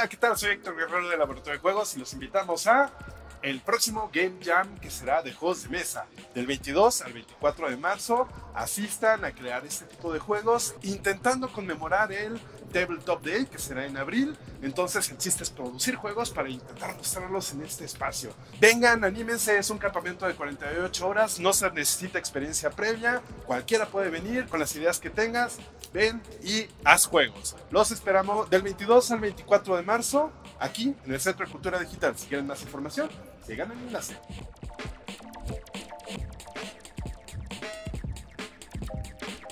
Hola, ¿qué tal? Soy Héctor Guerrero de Laboratorio de Juegos y los invitamos a el próximo Game Jam que será de juegos de mesa. Del 22 al 24 de marzo asistan a crear este tipo de juegos intentando conmemorar el Tabletop Day que será en abril. Entonces el chiste es producir juegos para intentar mostrarlos en este espacio. Vengan, anímense, es un campamento de 48 horas, no se necesita experiencia previa, cualquiera puede venir con las ideas que tengas, ven y haz juegos. Los esperamos del 22 al 24 de marzo aquí en el Centro de Cultura Digital. Si quieren más información, sigan el enlace.